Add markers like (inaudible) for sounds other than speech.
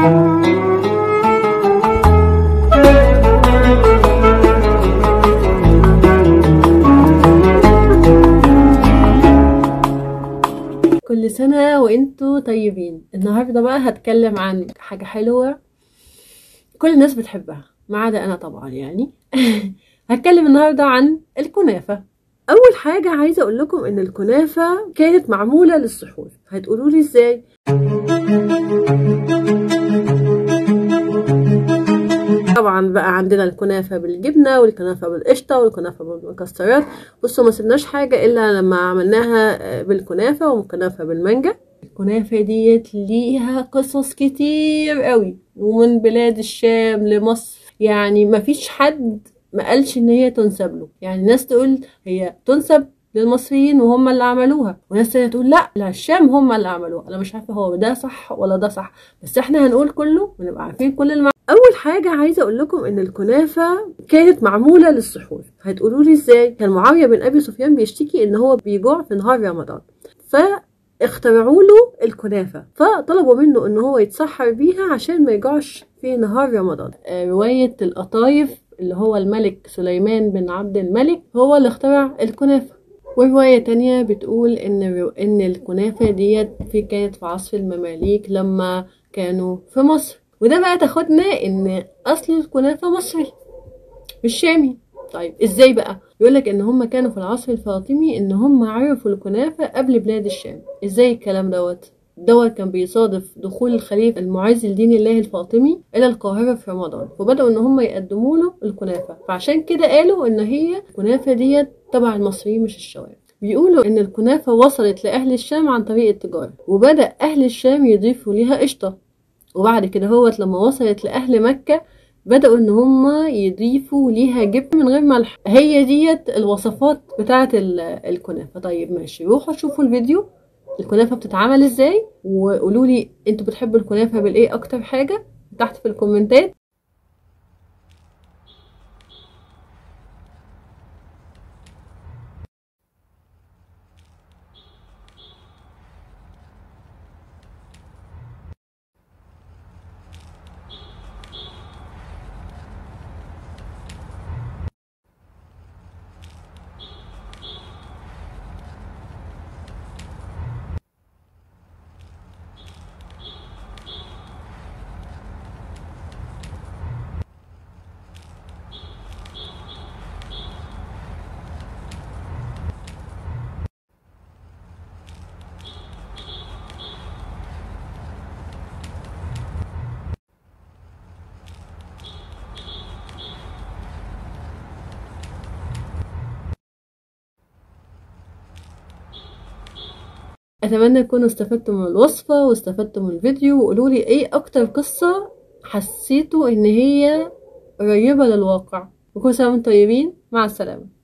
كل سنة وانتوا طيبين. النهاردة بقى هتكلم عن حاجة حلوة كل الناس بتحبها ما عدا أنا طبعا يعني. (laughs) هتكلم النهاردة عن الكنافة. أول حاجة عايزة أقول لكم إن الكنافة كانت معمولة للسحور. هتقولوا لي إزاي؟ طبعا بقى عندنا الكنافة بالجبنة والكنافة بالقشطة والكنافة بالمكسرات. بصوا ما سيبناش حاجة إلا لما عملناها بالكنافة والكنافة بالمانجا. الكنافة ديت ليها قصص كتير قوي ومن بلاد الشام لمصر. يعني ما فيش حد ما قالش إن هي تنسب له. يعني ناس تقول هي تنسب للمصريين وهم اللي عملوها. وناس تانية تقول لا الشام هم اللي عملوها. أنا مش عارفة هو ده صح ولا ده صح. بس إحنا هنقول كله ونبقى عارفين كل المعلومات. أول حاجة عايزة أقول لكم إن الكنافة كانت معمولة للسحور هتقولوا لي إزاي؟ كان معاوية بن أبي سفيان بيشتكي إن هو بيجوع في نهار رمضان. ف اخترعوا له الكنافة. فطلبوا منه إن هو يتسحر بيها عشان ما يجوعش في نهار رمضان. آه رواية القطايف اللي هو الملك سليمان بن عبد الملك هو اللي اخترع الكنافة. ورواية تانية بتقول إن إن الكنافة ديت في كانت في عصر المماليك لما كانوا في مصر. وده بقى تاخدنا إن أصل الكنافة مصري مش شامي. طيب إزاي بقى؟ يقولك إن هم كانوا في العصر الفاطمي إن هم عرفوا الكنافة قبل بلاد الشام. إزاي الكلام دوت؟ دوت كان بيصادف دخول الخليفة المعز لدين الله الفاطمي إلى القاهرة في رمضان وبدأوا إن هم يقدموا له الكنافة فعشان كده قالوا إن هي الكنافة ديت تبع المصريين مش الشوام بيقولوا إن الكنافة وصلت لأهل الشام عن طريق التجارة وبدأ أهل الشام يضيفوا ليها قشطة. وبعد كده هوت لما وصلت لأهل مكة بدأوا إن هما يضيفوا ليها جبن من غير ملح. هي ديت الوصفات بتاعة الكنافة. طيب ماشي روحوا شوفوا الفيديو. الكنافة بتتعمل إزاي؟ وقولوا لي أنتوا بتحبوا الكنافة بالإيه أكتر حاجة تحت في الكومنتات. أتمنى تكونوا استفدتوا من الوصفة واستفدتوا من الفيديو وقولوا لي إيه أكتر قصة حسيتوا إن هي قريبة للواقع. وكل سنة وأنتم طيبين. مع السلامة.